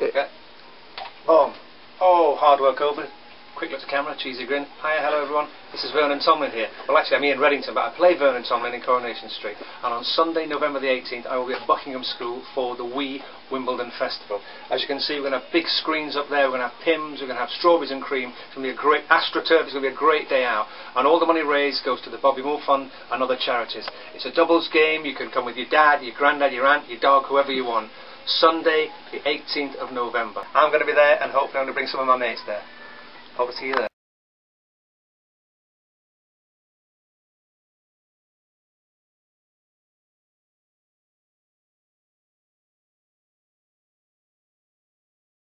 Yeah. Boom. Oh, hard work over. Quick look to camera, cheesy grin. Hiya, hello everyone. This is Vernon Tomlin here. Well, actually, I'm Ian Reddington, but I play Vernon Tomlin in Coronation Street. And on Sunday, November the 18th, I will be at Buckingham School for the Wii Wimbledon Festival. As you can see, we're going to have big screens up there. We're going to have Pimm's. We're going to have strawberries and cream. It's going to be a great AstroTurf. It's going to be a great day out. And all the money raised goes to the Bobby Moore Fund and other charities. It's a doubles game. You can come with your dad, your granddad, your aunt, your dog, whoever you want. Sunday, the 18th of November. I'm going to be there, and hopefully I'm going to bring some of my mates there. Hope to see you there.